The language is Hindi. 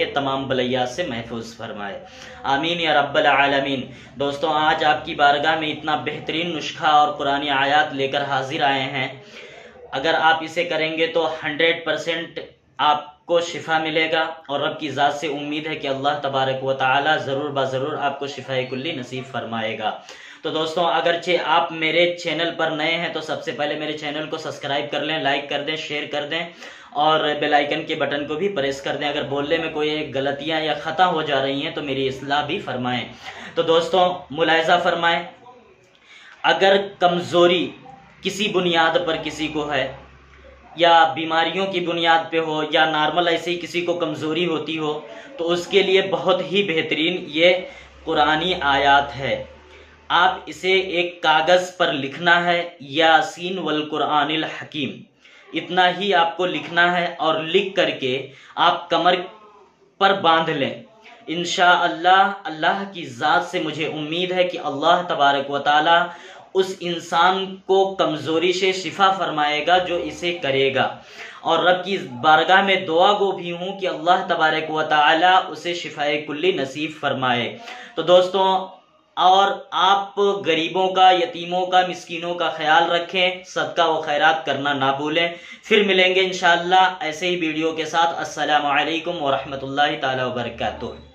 रखे तमाम बलैया से महफूज फरमाए। आमीन या रब्बल आलमीन। दोस्तों, आज आपकी बारगाह में इतना बेहतरीन नुस्खा और कुरानी आयात लेकर हाजिर आए हैं। अगर आप इसे करेंगे तो हंड्रेड परसेंट आपको शिफा मिलेगा और रब की ज़ात से उम्मीद है कि अल्लाह तबारक व ताली ज़रूर ब ज़रूर आपको शिफा कुल्ली नसीब फरमाएगा। तो दोस्तों, अगरचे आप मेरे चैनल पर नए हैं तो सबसे पहले मेरे चैनल को सब्सक्राइब कर लें, लाइक कर दें, शेयर कर दें और बेल आइकन के बटन को भी प्रेस कर दें। अगर बोलने में कोई गलतियाँ या ख़ता हो जा रही हैं तो मेरी इसलाह भी फरमाएँ। तो दोस्तों, मुलायजा फरमाएँ, अगर कमज़ोरी किसी बुनियाद पर किसी को है या बीमारियों की बुनियाद पे हो या नॉर्मल ऐसे ही किसी को कमज़ोरी होती हो तो उसके लिए बहुत ही बेहतरीन ये कुरानी आयात है। आप इसे एक कागज़ पर लिखना है, यासीन वल कुरानिल हकीम। इतना ही आपको लिखना है और लिख करके आप कमर पर बाँध लें। इनशा अल्लाह अल्लाह की ज़ात से मुझे उम्मीद है कि अल्लाह तबारक व ताली उस इंसान को कमज़ोरी से शिफा फरमाएगा, जो इसे करेगा। और रब की बारगाह में दुआ गो भी हूँ कि अल्लाह तबारक व ताली उसे शिफा कुल्ली नसीब फरमाए। तो दोस्तों, और आप गरीबों का, यतीमों का, मिस्किनों का ख्याल रखें, सदका व खैरात करना ना भूलें। फिर मिलेंगे इंशाल्लाह ऐसे ही वीडियो के साथ। वरहमतुल्लाहि ताला वबरकातुहू